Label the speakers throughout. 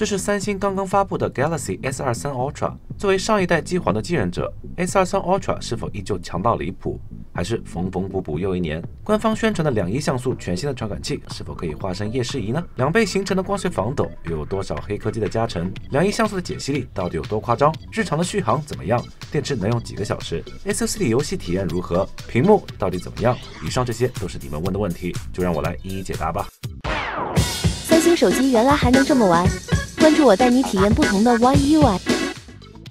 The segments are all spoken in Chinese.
Speaker 1: 这是三星刚刚发布的 Galaxy S23 Ultra。作为上一代机皇的继任者，S23 Ultra 是否依旧强到离谱？还是缝缝补补又一年？官方宣传的两亿像素全新的传感器是否可以化身夜视仪呢？两倍形成的光学防抖又有多少黑科技的加成？两亿像素的解析力到底有多夸张？日常的续航怎么样？电池能用几个小时？SoC 里游戏体验如何？屏幕到底怎么样？以上这些都是你们问的问题，就让我来一一解答吧。
Speaker 2: 三星手机原来还能这么玩？关注我，带你体验不同的 Y U I。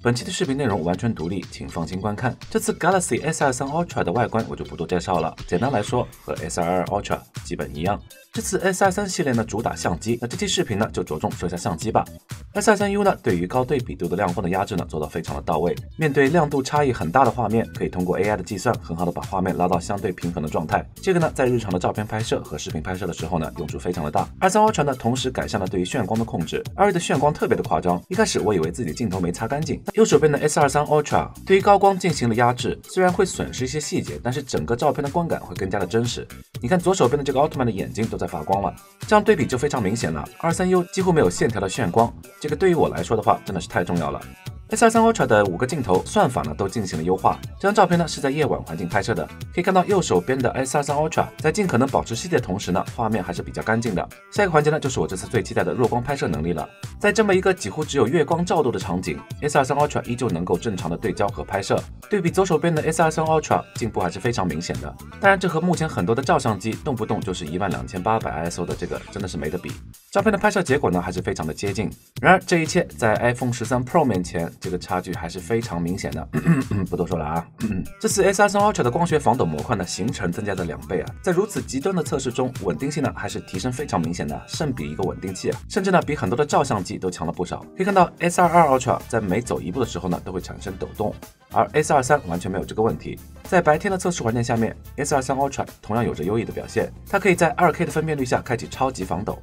Speaker 1: 本期的视频内容完全独立，请放心观看。这次 Galaxy S23 Ultra 的外观我就不多介绍了，简单来说和 S22 Ultra 基本一样。这次 S23 系列呢主打相机，那这期视频呢就着重说一下相机吧。S23U 呢对于高对比度的亮光的压制呢做到非常的到位，面对亮度差异很大的画面，可以通过 AI 的计算很好的把画面拉到相对平衡的状态。这个呢在日常的照片拍摄和视频拍摄的时候呢用处非常的大。23 Ultra 呢同时改善了对于眩光的控制，二 A 的眩光特别的夸张，一开始我以为自己镜头没擦干净。右手边的 S23 Ultra 对于高光进行了压制，虽然会损失一些细节，但是整个照片的观感会更加的真实。你看左手边的这个奥特曼的眼睛都在发光了。这样对比就非常明显了，二三 U 几乎没有线条的炫光，这个对于我来说的话真的是太重要了。S23 Ultra 的五个镜头算法呢都进行了优化。这张照片呢是在夜晚环境拍摄的，可以看到右手边的 S23 Ultra 在尽可能保持细节的同时呢，画面还是比较干净的。下一个环节呢就是我这次最期待的弱光拍摄能力了。在这么一个几乎只有月光照度的场景，S23 Ultra 依旧能够正常的对焦和拍摄。对比左手边的 S23 Ultra，进步还是非常明显的。当然，这和目前很多的照相机动不动就是一万两千八百 ISO 的这个真的是没得比。照片的拍摄结果呢还是非常的接近。然而这一切在 iPhone 13 Pro 面前。这个差距还是非常明显的，不多说了啊。这次 S23 Ultra 的光学防抖模块呢，行程增加了两倍啊，在如此极端的测试中，稳定性呢还是提升非常明显的，胜比一个稳定器啊，甚至呢比很多的照相机都强了不少。可以看到 S22 Ultra 在每走一步的时候呢，都会产生抖动，而 S23 完全没有这个问题。在白天的测试环境下面，S23 Ultra 同样有着优异的表现，它可以在 2K 的分辨率下开启超级防抖。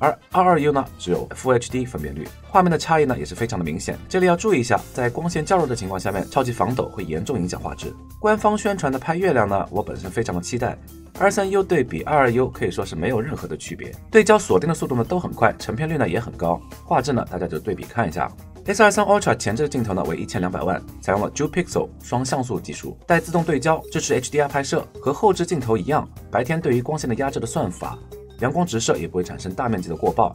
Speaker 1: 而 22U 呢，只有 Full HD 分辨率，画面的差异呢也是非常的明显。这里要注意一下，在光线较弱的情况下面，超级防抖会严重影响画质。官方宣传的拍月亮呢，我本身非常的期待。23U 对比 22U 可以说是没有任何的区别，对焦锁定的速度呢都很快，成片率呢也很高，画质呢大家就对比看一下。S23 Ultra 前置的镜头呢为一千两百万，采用了 Dual Pixel 双像素技术，带自动对焦，支持 HDR 拍摄，和后置镜头一样，白天对于光线的压制的算法。阳光直射也不会产生大面积的过曝。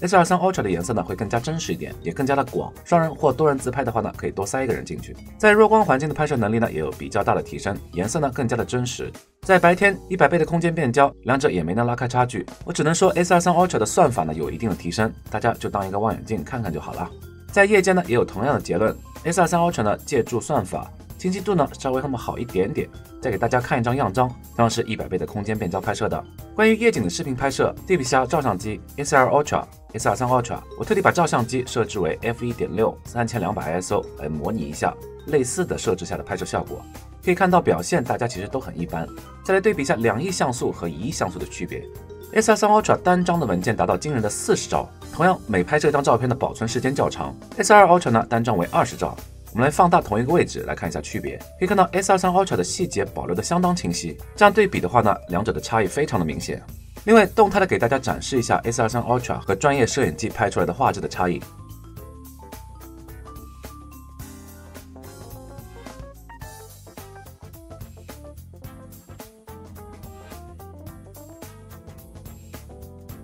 Speaker 1: S23 Ultra 的颜色呢会更加真实一点，也更加的广。双人或多人自拍的话呢，可以多塞一个人进去。在弱光环境的拍摄能力呢也有比较大的提升，颜色呢更加的真实。在白天一百倍的空间变焦，两者也没能拉开差距。我只能说 S23 Ultra 的算法呢有一定的提升，大家就当一个望远镜看看就好了。在夜间呢也有同样的结论，S23 Ultra 呢借助算法。清晰度呢稍微那么好一点点，再给大家看一张样张，同样是一百倍的空间变焦拍摄的。关于夜景的视频拍摄，对比下照相机 S2 Ultra、S23 Ultra，我特地把照相机设置为 f 一点六三千两百 ISO 来模拟一下类似的设置下的拍摄效果。可以看到表现大家其实都很一般。再来对比一下两亿像素和一亿像素的区别，S23 Ultra 单张的文件达到惊人的四十兆，同样每拍摄一张照片的保存时间较长。S2 Ultra 呢单张为二十兆。我们来放大同一个位置来看一下区别，可以看到 S23 Ultra 的细节保留的相当清晰，这样对比的话呢，两者的差异非常的明显。另外，动态的给大家展示一下 S23 Ultra 和专业摄影机拍出来的画质的差异。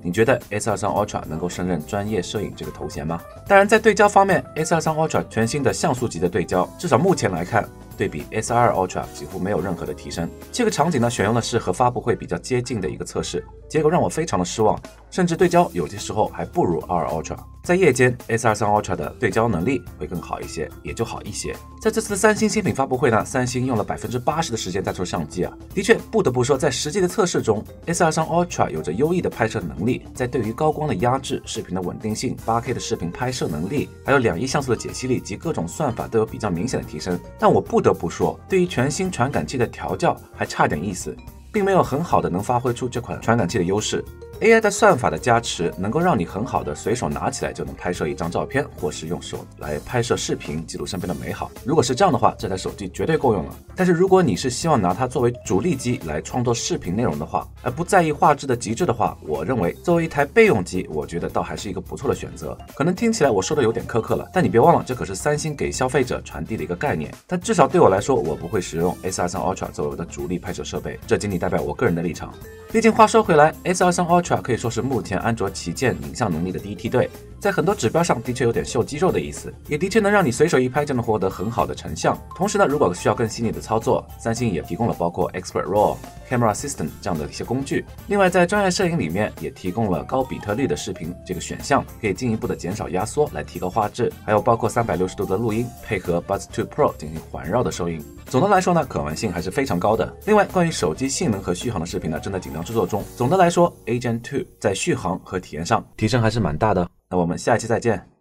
Speaker 1: 你觉得 S 二三 Ultra 能够胜任专业摄影这个头衔吗？当然，在对焦方面，S 二三 Ultra 全新的像素级的对焦，至少目前来看，对比 S2 Ultra 几乎没有任何的提升。这个场景呢，选用的是和发布会比较接近的一个测试，结果让我非常的失望，甚至对焦有些时候还不如2 Ultra。在夜间，S23 Ultra 的对焦能力会更好一些，也就好一些。在这次的三星新品发布会呢，三星用了百分之八十的时间在做相机啊，的确不得不说，在实际的测试中，S23 Ultra 有着优异的拍摄能力，在对于高光的压制、视频的稳定性、8K 的视频拍摄能力，还有两亿像素的解析力及各种算法都有比较明显的提升。但我不不得不说，对于全新传感器的调教还差点意思。并没有很好的能发挥出这款传感器的优势。AI 的算法的加持，能够让你很好的随手拿起来就能拍摄一张照片，或是用手来拍摄视频，记录身边的美好。如果是这样的话，这台手机绝对够用了。但是如果你是希望拿它作为主力机来创作视频内容的话，而不在意画质的极致的话，我认为作为一台备用机，我觉得倒还是一个不错的选择。可能听起来我说的有点苛刻了，但你别忘了，这可是三星给消费者传递的一个概念。但至少对我来说，我不会使用 S23 Ultra 作为我的主力拍摄设备，这仅仅代表我个人的立场。毕竟话说回来，S23 Ultra try 可以说是目前安卓旗舰影像能力的第一梯队，在很多指标上的确有点秀肌肉的意思，也的确能让你随手一拍就能获得很好的成像。同时呢，如果需要更细腻的操作，三星也提供了包括 Expert RAW、Camera Assistant 这样的一些工具。另外，在专业摄影里面也提供了高比特率的视频这个选项，可以进一步的减少压缩来提高画质，还有包括三百六十度的录音，配合 Buds 2 Pro 进行环绕的收音。总的来说呢，可玩性还是非常高的。另外，关于手机性能和续航的视频呢，正在紧张制作中。总的来说，A Gen 2在续航和体验上提升还是蛮大的。那我们下期再见。